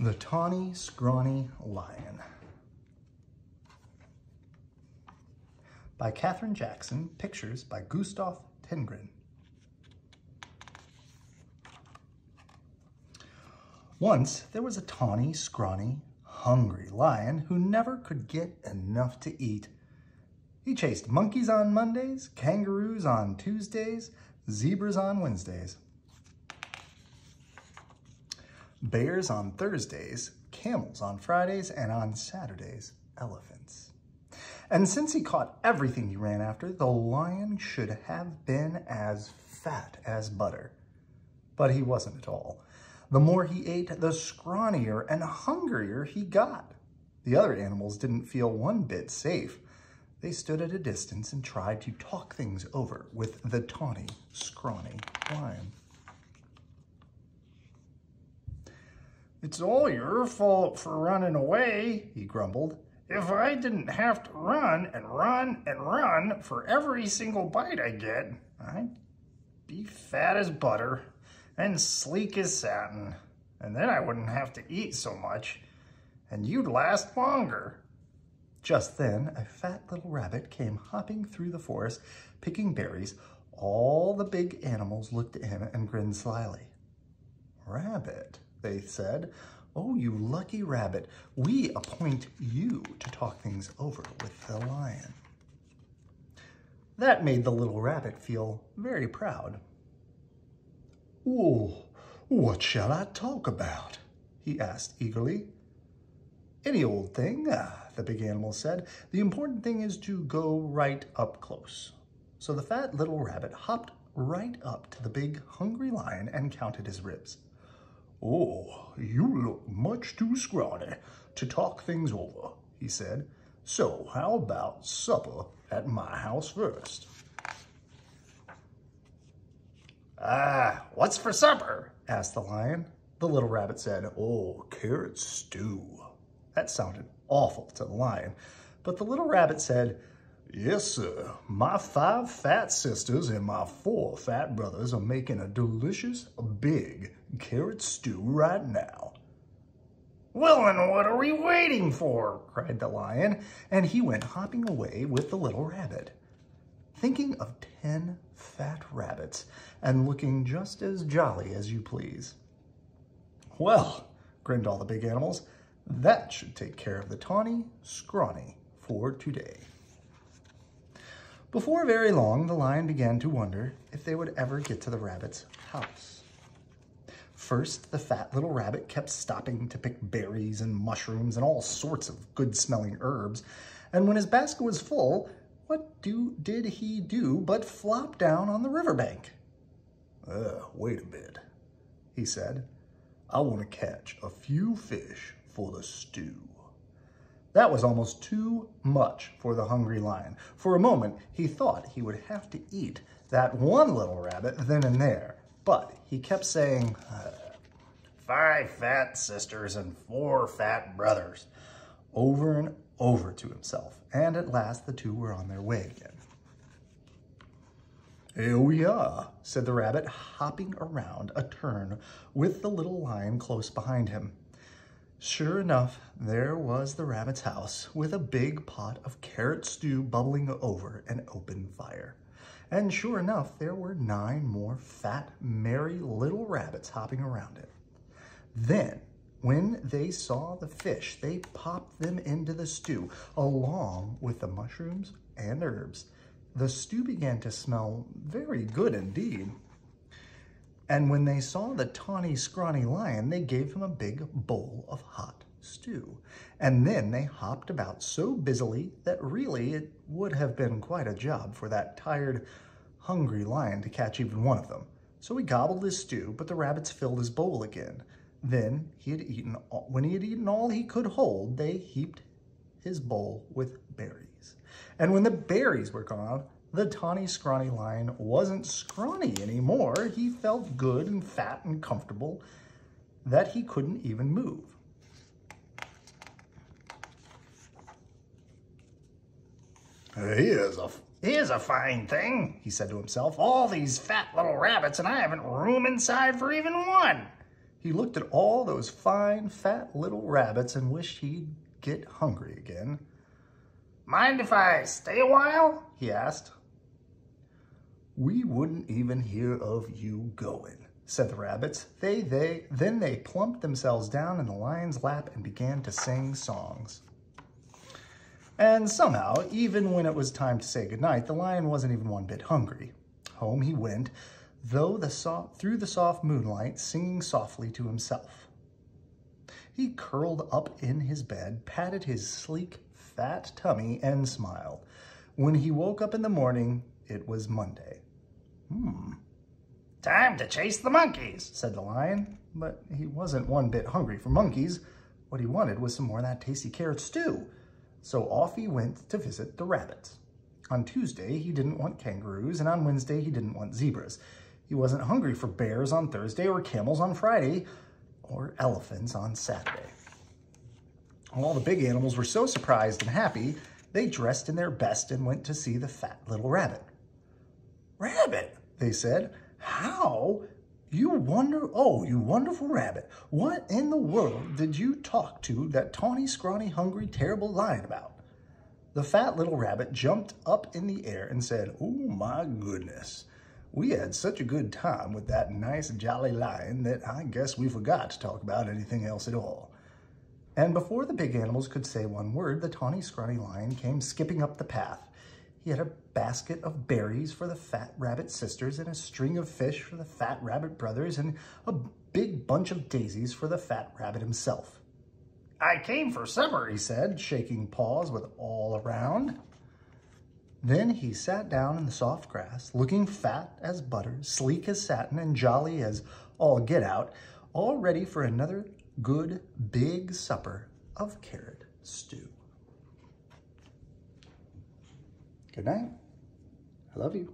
The Tawny Scrawny Lion by Kathryn Jackson, pictures by Gustaf Tenngren. Once there was a tawny, scrawny, hungry lion who never could get enough to eat. He chased monkeys on Mondays, kangaroos on Tuesdays, zebras on Wednesdays bears on Thursdays, camels on Fridays, and on Saturdays, elephants. And since he caught everything he ran after, the lion should have been as fat as butter. But he wasn't at all. The more he ate, the scrawnier and hungrier he got. The other animals didn't feel one bit safe. They stood at a distance and tried to talk things over with the tawny, scrawny lion. It's all your fault for running away, he grumbled. If I didn't have to run and run and run for every single bite I get, I'd be fat as butter and sleek as satin. And then I wouldn't have to eat so much, and you'd last longer. Just then, a fat little rabbit came hopping through the forest, picking berries. All the big animals looked at him and grinned slyly. Rabbit, they said. Oh, you lucky rabbit, we appoint you to talk things over with the lion. That made the little rabbit feel very proud. Oh, what shall I talk about? he asked eagerly. Any old thing, uh, the big animal said. The important thing is to go right up close. So the fat little rabbit hopped right up to the big hungry lion and counted his ribs. Oh, you look much too scrawny to talk things over, he said. So how about supper at my house first? Ah, what's for supper? asked the lion. The little rabbit said, oh, carrot stew. That sounded awful to the lion, but the little rabbit said, Yes, sir. My five fat sisters and my four fat brothers are making a delicious, big carrot stew right now. Well, and what are we waiting for? cried the lion, and he went hopping away with the little rabbit. Thinking of ten fat rabbits and looking just as jolly as you please. Well, grinned all the big animals, that should take care of the tawny, scrawny for today. Before very long, the lion began to wonder if they would ever get to the rabbit's house. First, the fat little rabbit kept stopping to pick berries and mushrooms and all sorts of good-smelling herbs, and when his basket was full, what do, did he do but flop down on the riverbank? Uh, wait a bit, he said. I want to catch a few fish for the stew. That was almost too much for the hungry lion. For a moment, he thought he would have to eat that one little rabbit then and there. But he kept saying, uh, five fat sisters and four fat brothers, over and over to himself. And at last, the two were on their way again. Here we are, said the rabbit, hopping around a turn with the little lion close behind him. Sure enough, there was the rabbit's house with a big pot of carrot stew bubbling over an open fire. And sure enough, there were nine more fat, merry little rabbits hopping around it. Then, when they saw the fish, they popped them into the stew along with the mushrooms and herbs. The stew began to smell very good indeed. And when they saw the tawny, scrawny lion, they gave him a big bowl of hot stew. And then they hopped about so busily that really it would have been quite a job for that tired, hungry lion to catch even one of them. So he gobbled his stew, but the rabbits filled his bowl again. Then he had eaten, all, when he had eaten all he could hold, they heaped his bowl with berries. And when the berries were gone, the tawny, scrawny lion wasn't scrawny anymore. He felt good and fat and comfortable that he couldn't even move. Here's a, here's a fine thing, he said to himself. All these fat little rabbits and I haven't room inside for even one. He looked at all those fine, fat little rabbits and wished he'd get hungry again. Mind if I stay a while? He asked. We wouldn't even hear of you going, said the rabbits. They, they, then they plumped themselves down in the lion's lap and began to sing songs. And somehow, even when it was time to say goodnight, the lion wasn't even one bit hungry. Home he went, though the soft, through the soft moonlight, singing softly to himself. He curled up in his bed, patted his sleek, fat tummy, and smiled. When he woke up in the morning, it was Monday. Hmm. Time to chase the monkeys, said the lion, but he wasn't one bit hungry for monkeys. What he wanted was some more of that tasty carrot stew. So off he went to visit the rabbits. On Tuesday, he didn't want kangaroos, and on Wednesday, he didn't want zebras. He wasn't hungry for bears on Thursday, or camels on Friday, or elephants on Saturday. All the big animals were so surprised and happy, they dressed in their best and went to see the fat little rabbit. Rabbit, they said, how? You wonder, oh, you wonderful rabbit, what in the world did you talk to that tawny, scrawny, hungry, terrible lion about? The fat little rabbit jumped up in the air and said, oh my goodness, we had such a good time with that nice, jolly lion that I guess we forgot to talk about anything else at all. And before the big animals could say one word, the tawny, scrawny lion came skipping up the path. He had a basket of berries for the fat rabbit sisters and a string of fish for the fat rabbit brothers and a big bunch of daisies for the fat rabbit himself. I came for supper, he said, shaking paws with all around. Then he sat down in the soft grass, looking fat as butter, sleek as satin, and jolly as all get out, all ready for another good big supper of carrot stew. Good night. I love you.